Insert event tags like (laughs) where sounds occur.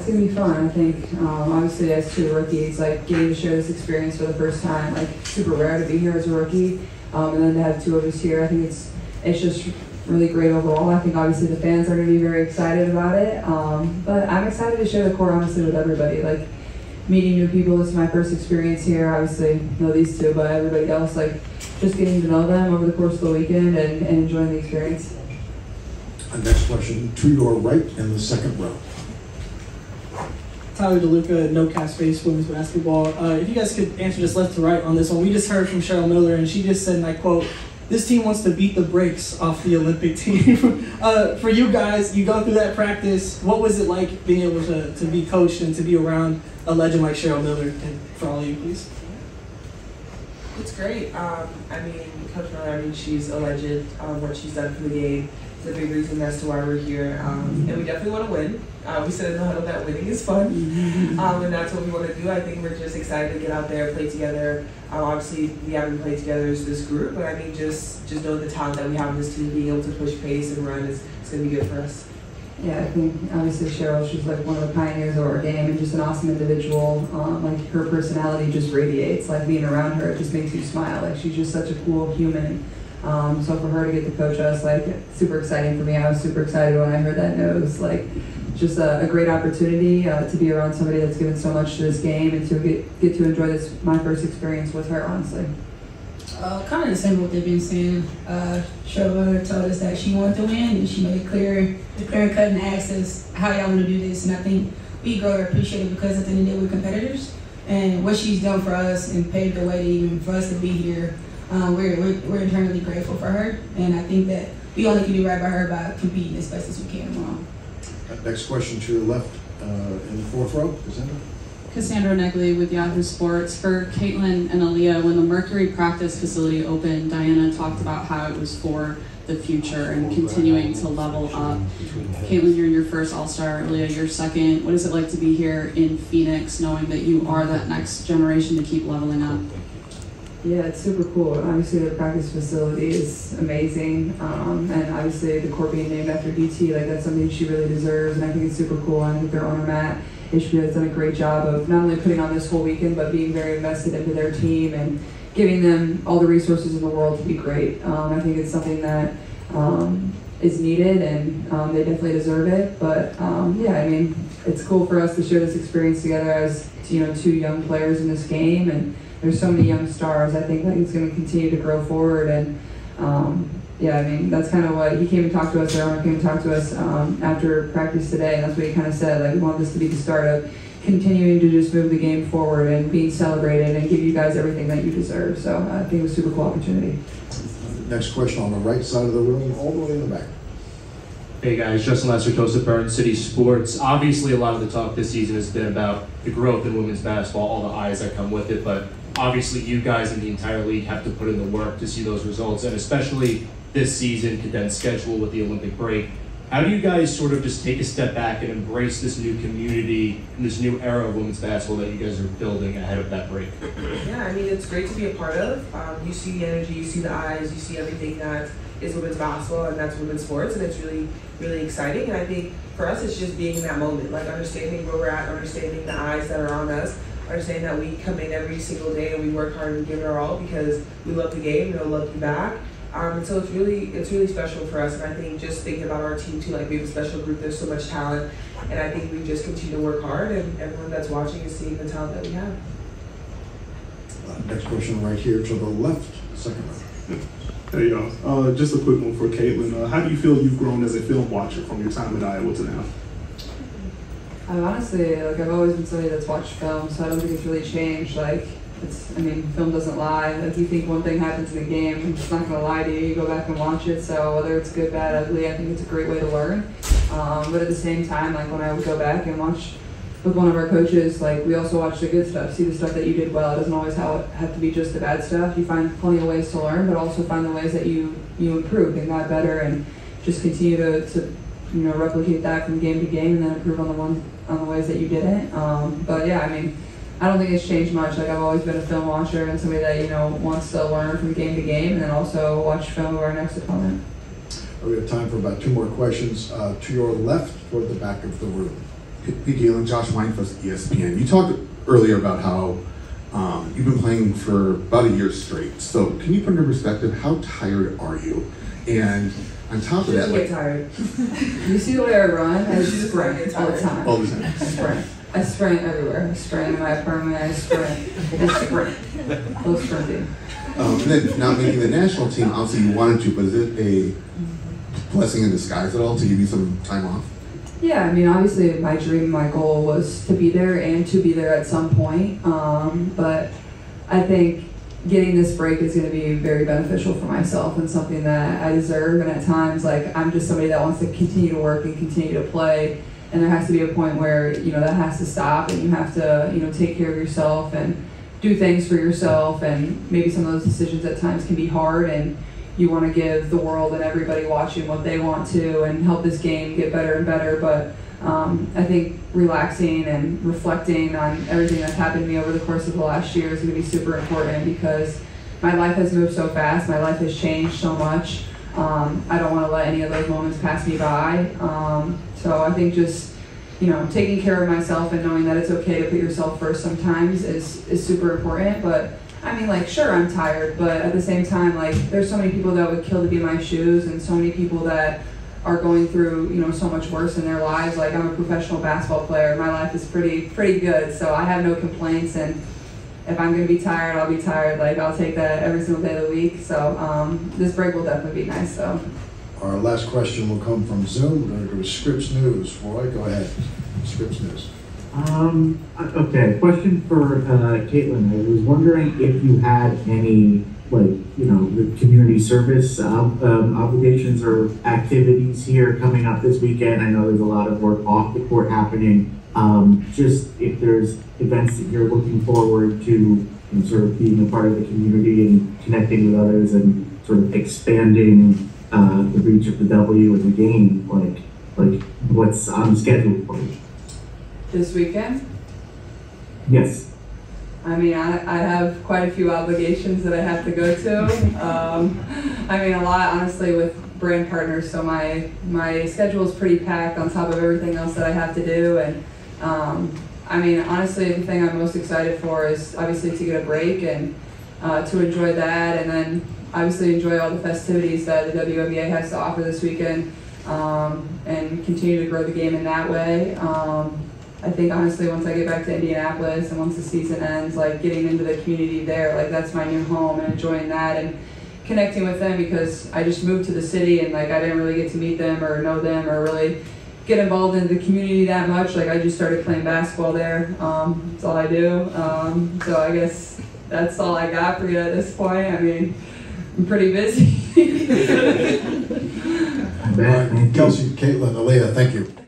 it's gonna be fun. I think um, obviously as two rookies, like getting to share this experience for the first time, like super rare to be here as a rookie, um, and then to have two of us here, I think it's it's just really great overall. I think obviously the fans are gonna be very excited about it, um, but I'm excited to share the court honestly with everybody. Like meeting new people, this is my first experience here. Obviously know these two, but everybody else, like just getting to know them over the course of the weekend and, and enjoying the experience. Uh, Next question, to your right in the second row. Tyler DeLuca, No Cap Space Women's Basketball. Uh, if you guys could answer this left to right on this one, we just heard from Cheryl Miller, and she just said, and I quote, "This team wants to beat the brakes off the Olympic team." (laughs) uh, for you guys, you go through that practice. What was it like being able to, to be coached and to be around a legend like Cheryl Miller? And for all of you, please. It's great. Um, I mean, Coach Miller, I mean, she's a legend. Um, what she's done for the game is a big reason as to why we're here. Um, and we definitely want to win. Uh, we said in the huddle that winning is fun. (laughs) Um, and that's what we want to do. I think we're just excited to get out there, play together. Um, obviously, we haven't played together as this group, but I mean, just just know the talent that we have in this team, being able to push pace and run is, is going to be good for us. Yeah, I think obviously Cheryl, she's like one of the pioneers of our game and just an awesome individual. Um, like her personality just radiates. Like being around her, it just makes you smile. Like she's just such a cool human. Um, so for her to get to coach us, like super exciting for me. I was super excited when I heard that news. Like just a, a great opportunity uh, to be around somebody that's given so much to this game and to get get to enjoy this my first experience with her. Honestly. Uh, kind of the same what they've been saying. Uh, Sherwood told us that she wanted to win, and she made it clear, clear and cut, and asked us how y'all want to do this. And I think we to appreciate it because at the end of the day, we're competitors, and what she's done for us and paved the way even for us to be here. Um, we're, we're we're eternally grateful for her, and I think that we only can do right by her by competing as best as we can tomorrow. Next question to your left uh, in the fourth row, Cassandra. Cassandra Negley with Yahoo Sports. For Caitlin and Aliyah, when the Mercury practice facility opened, Diana talked about how it was for the future and continuing to level up. Caitlin, you're in your first All Star. Aliyah, your second. What is it like to be here in Phoenix, knowing that you are that next generation to keep leveling up? Yeah, it's super cool. Obviously, the practice facility is amazing, um, and obviously the court being named after DT, like that's something she really deserves, and I think it's super cool. I think their owner Matt Ishbia has done a great job of not only putting on this whole weekend, but being very invested into their team and giving them all the resources in the world to be great. Um, I think it's something that um, is needed, and um, they definitely deserve it. But um, yeah, I mean, it's cool for us to share this experience together as you know two young players in this game, and there's so many young stars. I think that it's going to continue to grow forward, and um, yeah, I mean that's kind of what he came and talked to us. Their owner came and talked to us um, after practice today, and that's what he kind of said. Like we want this to be the start of continuing to just move the game forward and being celebrated and give you guys everything that you deserve. So uh, I think it was a super cool opportunity. Next question on the right side of the room, all the way in the back. Hey guys, Justin Lacertosa, Burn City Sports. Obviously, a lot of the talk this season has been about the growth in women's basketball, all the eyes that come with it, but obviously, you guys in the entire league have to put in the work to see those results, and especially this season, condensed schedule with the Olympic break. How do you guys sort of just take a step back and embrace this new community and this new era of women's basketball that you guys are building ahead of that break? Yeah, I mean, it's great to be a part of. Um, you see the energy, you see the eyes, you see everything that is women's basketball and that's women's sports, and it's really, really exciting. And I think for us, it's just being in that moment, like understanding where we're at, understanding the eyes that are on us, understanding that we come in every single day and we work hard and give it our all because we love the game and we love you back. Um, and so it's really it's really special for us, and I think just thinking about our team too, like we have a special group. There's so much talent, and I think we just continue to work hard, and everyone that's watching is seeing the talent that we have. Uh, Next question right here to the left, second row. Hey y'all, uh, just a quick one for Caitlin. Uh, how do you feel you've grown as a film watcher from your time at Iowa to now? I honestly, like I've always been somebody that's watched film, so I don't think it's really changed. Like it's, I mean, film doesn't lie. If you think one thing happens in the game, it's not gonna lie to you. You go back and watch it. So whether it's good, bad, ugly, I think it's a great way to learn. Um, but at the same time, like when I would go back and watch with one of our coaches, like we also watch the good stuff, see the stuff that you did well. It doesn't always have, to be just the bad stuff. You find plenty of ways to learn, but also find the ways that you you improve and got better, and just continue to, to you know replicate that from game to game, and then improve on the one on the ways that you didn't. Um, but yeah, I mean. I don't think it's changed much. Like I've always been a film watcher and somebody that you know wants to learn from game to game, and then also watch film of our next opponent. We have time for about two more questions. Uh, To your left, toward the back of the room. Hey, Galen, Josh Weinfuss, ESPN. You talked earlier about how um, you've been playing for about a year straight. So, can you put into perspective how tired are you? And on top of that, Just get like tired. (laughs) you see the way I run? I She just sprint all the time. all the time. sprint. I sprint everywhere. I sprint in my apartment. I sprint. I sprint. Go sprinting. Um, and then not making the national team, obviously you wanted to, but is it a blessing in disguise at all to give you some time off? Yeah, I mean, obviously, my dream, my goal was to be there and to be there at some point. Um, but I think getting this break is going to be very beneficial for myself and something that I deserve. And at times, like, I'm just somebody that wants to continue to work and continue to play. And there has to be a point where, you know, that has to stop and you have to, you know, take care of yourself and do things for yourself. And maybe some of those decisions at times can be hard. And you want to give the world and everybody watching what they want to and help this game get better and better. But um, I think relaxing and reflecting on everything that's happened to me over the course of the last year is going to be super important because my life has moved so fast. My life has changed so much. Um, I don't want to let any of those moments pass me by. Um, so I think just you know taking care of myself and knowing that it's okay to put yourself first sometimes is is super important. But I mean, like, sure, I'm tired, but at the same time, like, there's so many people that would kill to be in my shoes, and so many people that are going through, you know, so much worse in their lives. Like, I'm a professional basketball player. My life is pretty, pretty good, so I have no complaints. And if I'm gonna be tired, I'll be tired. Like, I'll take that every single day of the week. So um, this break will definitely be nice. So. Our last question will come from Zoom. We're going to go to Scripps News. Roy, go ahead. Scripps News. Um, okay, question for uh, Caitlin. I was wondering if you had any, like, you know, the community service um, um, obligations or activities here coming up this weekend. I know there's a lot of work off the court happening. Um, just if there's events that you're looking forward to and sort of being a part of the community and connecting with others and sort of expanding uh, the reach of the W and the game, like, like what's on schedule for you? This weekend? Yes. I mean, I, I have quite a few obligations that I have to go to. (laughs) Um, I mean, a lot, honestly, with brand partners. So my my schedule is pretty packed on top of everything else that I have to do. And um, I mean, honestly, the thing I'm most excited for is obviously to get a break and uh, to enjoy that, and then obviously enjoy all the festivities that the WNBA has to offer this weekend, um, and continue to grow the game in that way. I think honestly, once I get back to Indianapolis and once the season ends, like getting into the community there, like that's my new home and enjoying that and connecting with them because I just moved to the city and like I didn't really get to meet them or know them or really get involved in the community that much. Like I just started playing basketball there. Um, that's all I do. Um, so I guess that's all I got for you at this point. I mean, I'm pretty busy. (laughs) Kelsey, Caitlin, bet. Thank you. Kelsey,